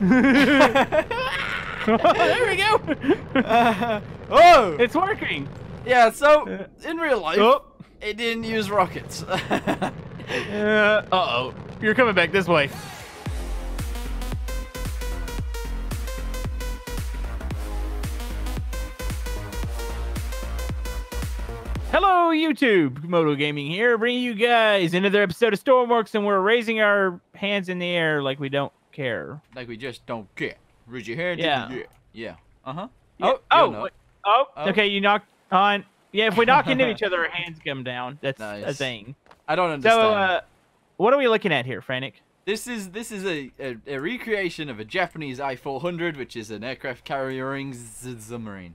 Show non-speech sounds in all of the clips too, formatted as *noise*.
there we go. *laughs* Uh, oh! It's working. Yeah, so, in real life, Oh. it didn't use rockets. *laughs* Uh oh. You're coming back this way. Hello, YouTube. Camodo Gaming here, bringing you guys another episode of Stormworks, and we're raising our hands in the air like we don't care. like we just don't care. Raise your hand. Yeah. Yeah. Yeah. Uh-huh. Yeah. Oh, oh, oh, Oh. okay. You knocked on. Yeah, if we knock into *laughs* each other, our hands come down. That's a thing. I don't understand. So, uh, what are we looking at here, Frantic? This is this is a, a, a recreation of a Japanese I-400, which is an aircraft carrying submarine.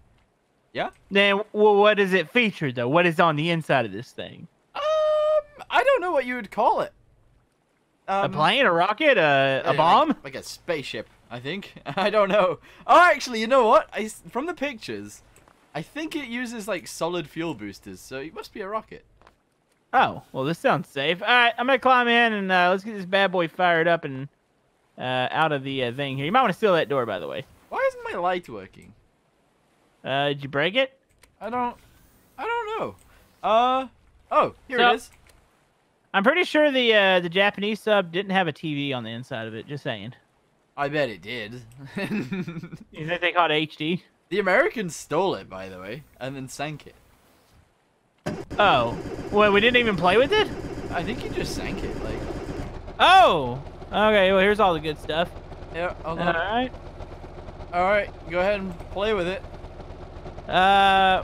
Yeah. Then, well, what does it feature though? What is on the inside of this thing? Um, I don't know what you would call it. Um, a plane, a rocket, a, a bomb? like, like a spaceship. I think. *laughs* I don't know. Oh, actually, you know what? I from the pictures, I think it uses like solid fuel boosters, so it must be a rocket. Oh, well, this sounds safe. All right, I'm gonna climb in and uh, let's get this bad boy fired up and uh, out of the uh, thing here. You might want to seal that door, by the way. Why isn't my light working? Uh, did you break it? I don't. I don't know. Uh. Oh, here So- it is. I'm pretty sure the uh, the Japanese sub didn't have a TV on the inside of it. Just saying. I bet it did. *laughs* You think they called it HD? the Americans stole it, by the way, and then sank it. Oh, well, we didn't even play with it. I think you just sank it. Like, Oh, okay. Well, here's all the good stuff. yeah. All right. All right, go ahead and play with it. Uh,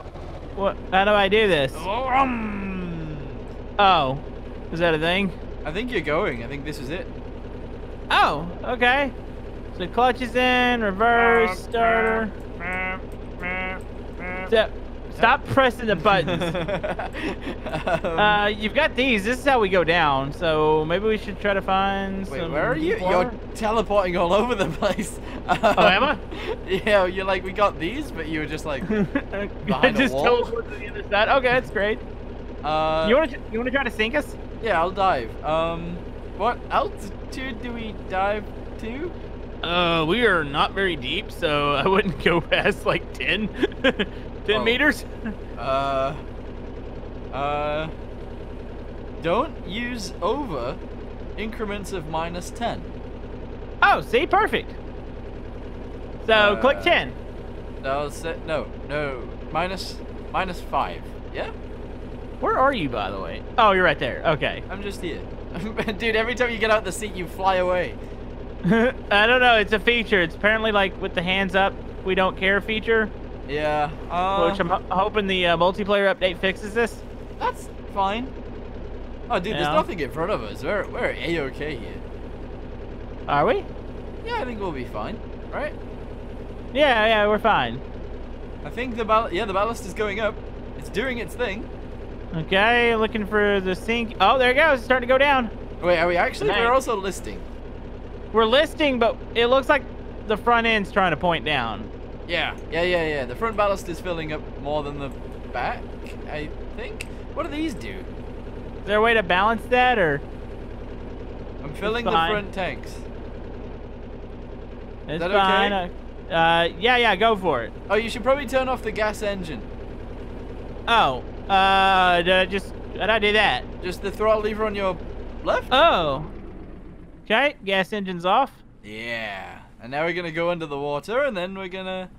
what? How do I do this? Um, Oh, is that a thing? I think you're going. I think this is it. Oh, okay. So clutch is in, reverse, starter. So, stop *laughs* pressing the buttons. *laughs* Um, Uh, you've got these. This is how we go down. So maybe we should try to find Wait, some. where are you? deep You're teleporting all over the place. *laughs* Oh, am I? Yeah, you're like, we got these, but you were just like, I Behind just wall? teleport to the other side. Okay, that's great. Uh, you want to? You want to try to sink us? yeah, I'll dive. Um, what altitude do we dive to? Uh, we are not very deep, so I wouldn't go *laughs* past like 10, *laughs* 10 Oh. meters. *laughs* Uh, uh, don't use over increments of minus 10. Oh, see, perfect. So click Uh, 10. No, se- no, no, minus, minus 5. Yeah? Where are you, by the way? Oh, you're right there. Okay. I'm just here. *laughs* Dude, every time you get out the seat, you fly away. *laughs* I don't know. It's a feature. It's apparently like with the hands up, we don't care feature, Yeah, uh, which I'm ho- hoping the uh, multiplayer update fixes this. that's fine. Oh, dude, there's nothing in front of us. We're, we're A-okay here. Are we? Yeah, I think we'll be fine, right? Yeah, yeah, we're fine. I think the ball- yeah, the ballast is going up. It's doing its thing. Okay, looking for the sink. Oh, there it goes. It's starting to go down. Wait, are we actually? Nice. We're also listing. We're listing, but it looks like the front end's trying to point down. Yeah, yeah, yeah, yeah. The front ballast is filling up more than the back, I think. What do these do? Is there a way to balance that, or I'm filling the front tanks. it's that fine? okay? Uh, uh, yeah, yeah, go for it. Oh, you should probably turn off the gas engine. Oh, uh, did I just did I do that? Just the throttle lever on your left. Oh. Okay, gas engine's off. Yeah. And now we're gonna go under the water, and then we're gonna.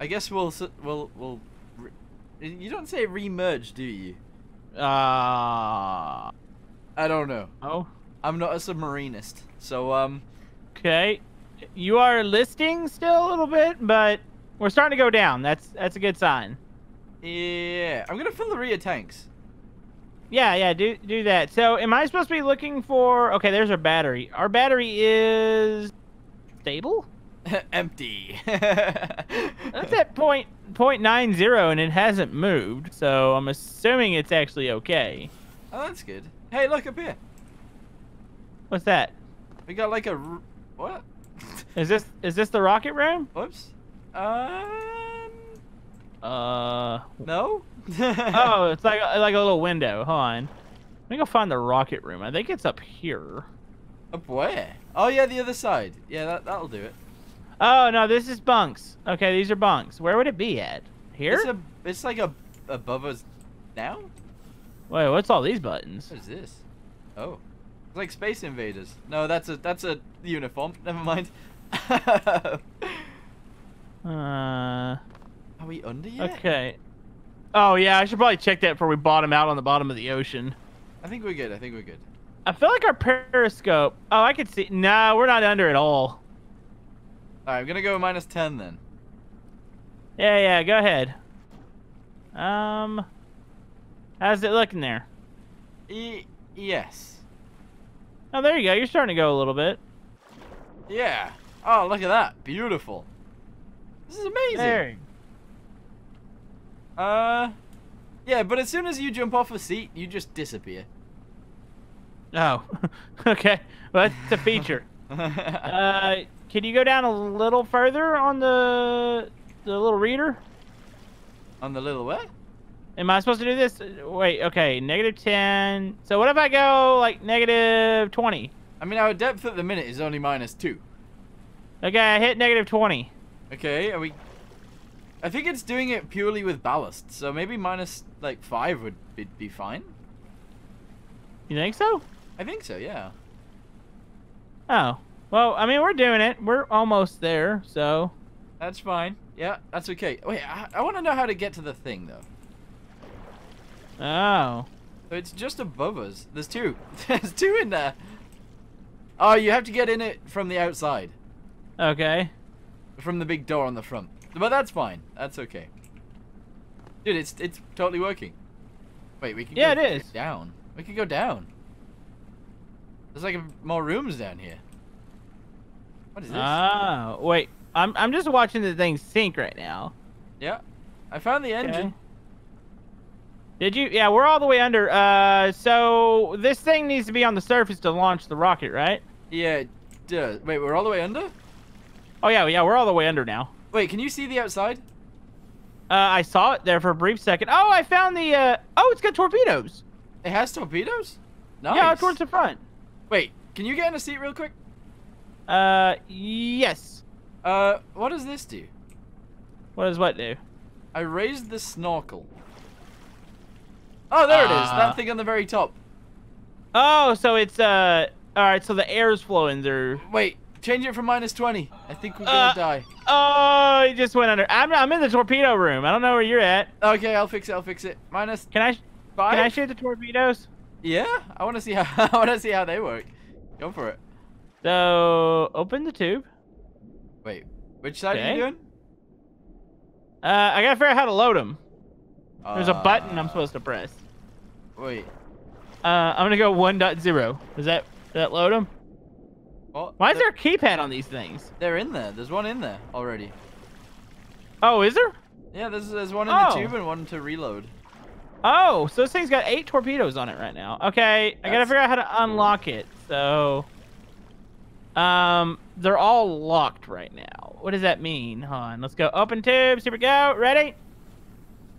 I guess we'll s- we'll we'll. You don't say remerge, do you? Uh, I don't know. oh. I'm not a submarinist, so um. Okay. You are listing still a little bit, but we're starting to go down. That's that's a good sign. Yeah, I'm gonna fill the rear tanks. Yeah, yeah, do do that. So, am I supposed to be looking for? Okay, there's our battery. Our battery is stable. *laughs* Empty. *laughs* That's at point point nine zero, and it hasn't moved. So I'm assuming it's actually okay. Oh, that's good. Hey, look up here. What's that? We got like a r- what? Is this is this the rocket room? Whoops. Um. Uh No. *laughs* oh, it's like like a little window. Hold on. Let me go find the rocket room. I think it's up here. Up where? Oh yeah, the other side. Yeah, that that'll do it. Oh no, this is bunks. Okay, these are bunks. Where would it be at? Here? It's a, it's like a above us now. Wait, what's all these buttons? What is this? Oh, it's like Space Invaders. No, that's a that's a uniform. Never mind. *laughs* Uh, Are we under yet? okay. Oh yeah, I should probably check that before we bottom out on the bottom of the ocean. I think we're good. I think we're good. I feel like our periscope. Oh, I could see. No, we're not under at all. All right, I'm gonna go minus ten then. Yeah, yeah. Go ahead. Um, how's it looking there? E yes. Oh, there you go. You're starting to go a little bit. Yeah. Oh, look at that. Beautiful. This is amazing. There. Uh, yeah, but as soon as you jump off a seat, you just disappear. Oh, *laughs* okay. Well, that's a feature. *laughs* uh, can you go down a little further on the the little reader? On the little what? Am I supposed to do this? Wait, okay, negative 10. So what if I go like negative 20? I mean, our depth at the minute is only minus two. Okay, I hit negative 20. Okay, are we? I think it's doing it purely with ballast, so maybe minus like five would be, be fine. You think so? I think so. Yeah. Oh. Well, I mean, we're doing it. We're almost there, so. That's fine. Yeah, that's okay. Wait, I, I want to know how to get to the thing though. Oh. So it's just above us. There's two. *laughs* There's two in there. Oh, you have to get in it from the outside. Okay. From the big door on the front. But that's fine. That's okay. Dude, it's it's totally working. Wait, we can Yeah, go it is. down. We can go down. There's like more rooms down here. What is this? Oh, wait. I'm I'm just watching the thing sink right now. yeah. I found the engine. Okay. Did you? Yeah, we're all the way under. Uh, so this thing needs to be on the surface to launch the rocket, right? Yeah, it does. Wait, we're all the way under? Oh yeah, yeah, we're all the way under now. Wait, can you see the outside? Uh, I saw it there for a brief second. Oh, I found the. Uh, oh, it's got torpedoes. It has torpedoes? Nice. Yeah, towards the front. Wait, can you get in a seat real quick? Uh, yes. Uh, what does this do? What does what do? I raised the snorkel. Oh, there it is. That thing on the very top. Oh, so it's uh. All right, so the air's flowing through. Wait, change it from minus 20. I think we're Uh, gonna die. Oh, it just went under. I'm I'm in the torpedo room. I don't know where you're at. Okay, I'll fix it. I'll fix it. Minus Can I five. can I shoot the torpedoes? Yeah, I want to see how *laughs* I want to see how they work. Go for it. So open the tube. Wait, which side are you doing? Uh, I gotta figure out how to load them. There's a button I'm Uh, supposed to press. Wait, Uh, I'm gonna go 1.0. Does that does that load them? What? Why is there a keypad on these things? They're in there. There's one in there already. Oh, is there? Yeah, there's there's one in Oh. the tube and one to reload. Oh, so this thing's got eight torpedoes on it right now. Okay, I gotta figure out how to unlock it. So, um, they're all locked right now. What does that mean? Hold on, let's go. Open tubes. Here we go. Ready?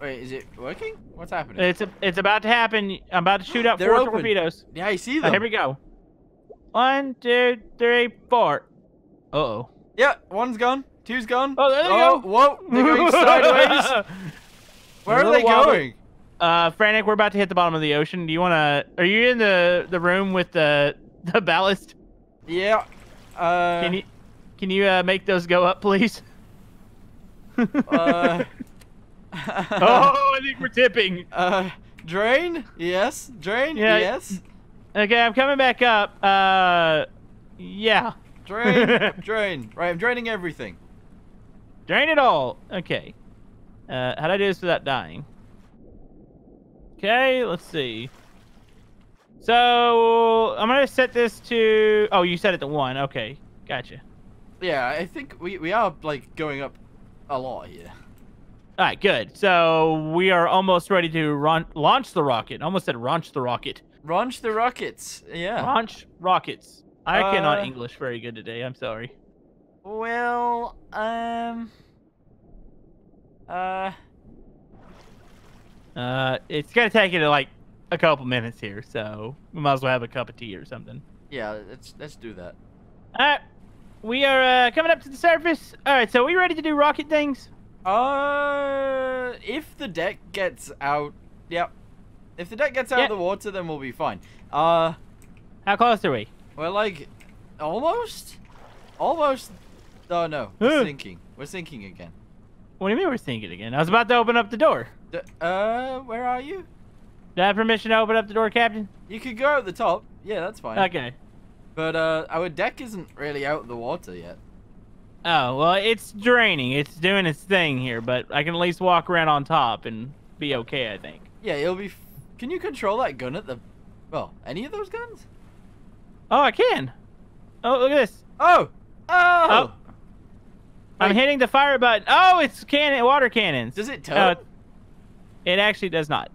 Wait, is it working? What's happening? It's a, it's about to happen. I'm about to shoot out They're four open. torpedoes. yeah, I see Oh, them. here we go. One, two, three, four. Uh oh. Yeah, one's gone. Two's gone. Oh, there they oh, go. Whoa, they're going *laughs* sideways. Where are they going? Uh, Frantic, we're about to hit the bottom of the ocean. Do you want to? Are you in the the room with the *laughs* the ballast? Yeah. Uh, Can you can you uh, make those go up, please? *laughs* uh, oh, I think we're tipping. uh, drain? Yes. Drain? Yeah. Yes. Okay, I'm coming back up. Uh, yeah. Drain. *laughs* drain. Right, I'm draining everything. Drain it all. Okay. Uh, how do I do this without dying? Okay, let's see. So I'm gonna set this to. Oh, you set it to one. Okay, gotcha. Yeah, I think we, we are, like, going up a lot here. All right, good. So we are almost ready to run, launch the rocket. Almost said launch the rocket. Launch the rockets. Yeah. Launch rockets. I cannot Uh, English very good today. I'm sorry. Well, um... Uh... Uh, it's gonna take you to like a couple minutes here, so we might as well have a cup of tea or something. Yeah, let's let's do that. All right. we are uh, coming up to the surface. All right, so are we ready to do rocket things? Uh, if the deck gets out, yep. If the deck gets out of the water, then we'll be fine. Uh, How close are we? we're like, almost, almost. Oh no, we're sinking. We're sinking again. What do you mean we're sinking again? I was about to open up the door. D- uh, where are you? Do I have permission to open up the door, Captain? You could go at the top. Yeah, that's fine. Okay. But uh, our deck isn't really out of the water yet. Oh, well, it's draining. It's doing its thing here, but I can at least walk around on top and be okay, I think. Yeah, it'll be. Can you control that gun at the? Well, any of those guns? Oh, I can. Oh, look at this. Oh, oh. Oh. I'm Wait. hitting the fire button. Oh, it's cannon, water cannons. Does it No, turn? it- actually does not.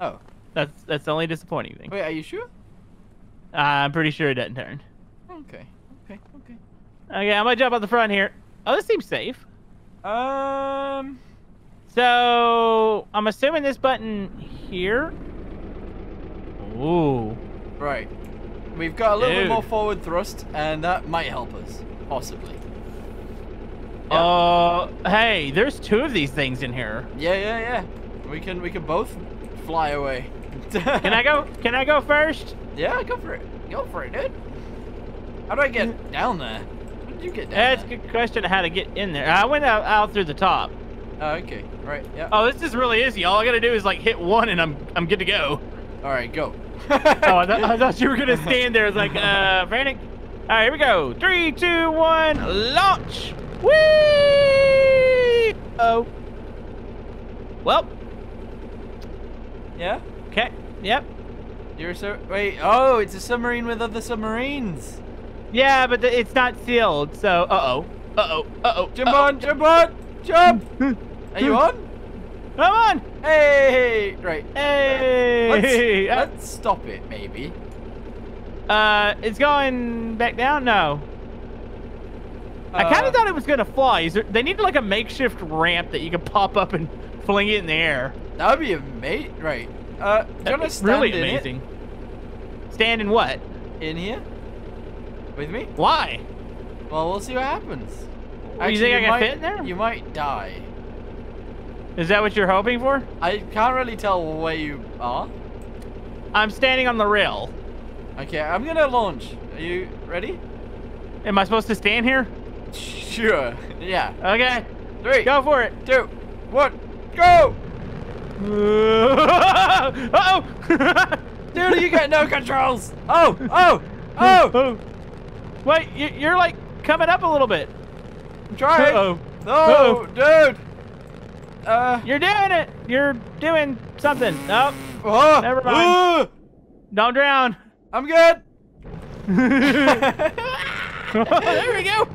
oh, That's that's the only disappointing thing. wait. Are you sure? I'm pretty sure it doesn't turn. Okay. Okay. Okay. Okay, I'm gonna jump on the front here. Oh, this seems safe. Um. So I'm assuming this button here. Ooh. Right. We've got a little bit more forward thrust, and that might help us, possibly. Uh, hey, there's two of these things in here. Yeah, yeah, yeah. We can, we can both fly away. *laughs* Can I go? Can I go first? Yeah, go for it. Go for it, dude. How do I get down there? How did you get down That's a good question how to get in there. I went out, out through the top. Oh, okay. Right. Yeah. Oh, this is really easy. All I gotta do is like hit one, and I'm I'm good to go. All right, go. *laughs* Oh, I, th- I thought you were gonna stand there. It's like uh, frantic. All right, here we go. Three, two, one, launch. Whee! Oh. Well, yeah. okay. Yep. You're so wait. Oh, it's a submarine with other submarines. Yeah, but the, it's not sealed. So, uh oh. Uh oh. Uh oh. Jump on! Jump on! *laughs* Jump! Are you on? Come on. Hey! Right. Hey. Let's, let's stop it, maybe. uh, it's going back down. No. I kind Uh, of thought it was gonna fly. Is there, they need like a makeshift ramp that you can pop up and fling it in the air. That would be amazing. Right. Uh, That'd stand really in amazing. Stand in what? In here? With me? Why? Well, we'll see what happens. you think I can might, fit in there? You might die. Is that what you're hoping for? I can't really tell where you are. I'm standing on the rail. Okay, I'm gonna launch. Are you ready? Am I supposed to stand here? Sure. *laughs* Yeah. Okay. Three, Go for it. two, one, go! *laughs* Uh oh. *laughs* Dude, you got no controls. Oh, oh, oh! Wait, you- you're like coming up a little bit. I'm trying. Uh-oh. No, Uh-oh. dude. Uh. You're doing it. You're doing something. Nope. Oh, Never mind. oh, Don't drown. I'm good. *laughs* there we go.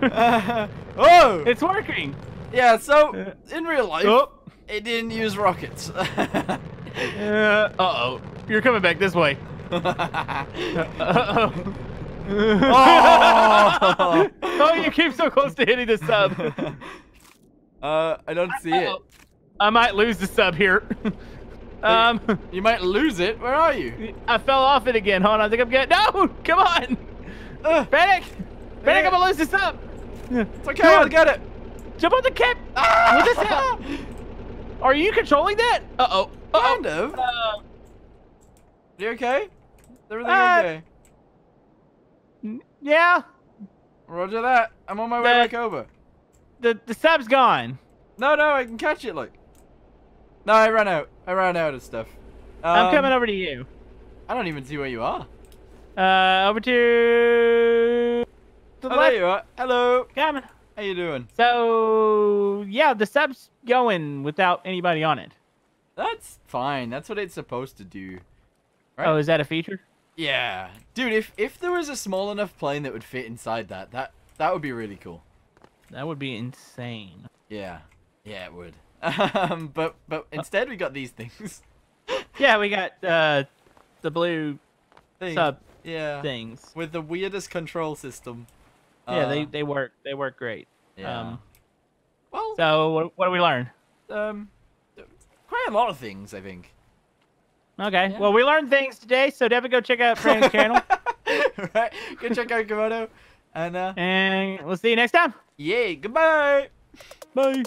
*laughs* Uh, oh. it's working. Yeah. So in real life, Oh. it didn't use rockets. *laughs* Uh oh. You're coming back this way. Uh oh. Oh. oh, you keep so close to hitting the sub. Uh, I don't see it. I might lose the sub here. *laughs* um, You might lose it. Where are you? I fell off it again. Hold on, I think I'm getting. No, *laughs* come on, Uh, Panic! Panic! Yeah. I'm gonna lose the sub. it's okay. Come I'll get it. Jump on the cap. Ah! What is *laughs* that? Are you controlling that? Uh oh. Kind of. Uh, You okay? Is everything Uh, okay? yeah. Roger that. I'm on my way back over. The the sub's gone. No, no, I can catch it. Look. No, I ran out. I ran out of stuff. I'm Um, coming over to you. I don't even see where you are. Uh, over to the Oh, there you are. Hello. Coming. How you doing? So yeah, the sub's going without anybody on it. That's fine. That's what it's supposed to do. Right. Oh, is that a feature? Yeah, dude. If if there was a small enough plane that would fit inside that, that that would be really cool. That would be insane. Yeah, yeah, it would. *laughs* Um, but but instead we got these things. *laughs* Yeah, we got uh the blue Thing. sub Yeah. things. With the weirdest control system. Yeah, they Uh, they work. They work great. Yeah. Um, well, so what, what do we learn? um, quite a lot of things, I think. Okay. Yeah. Well, we learned things today, so definitely go check out Brandon's channel. *laughs* right? Go check out Camodo. And uh, And we'll see you next time. Yeah, goodbye. Bye.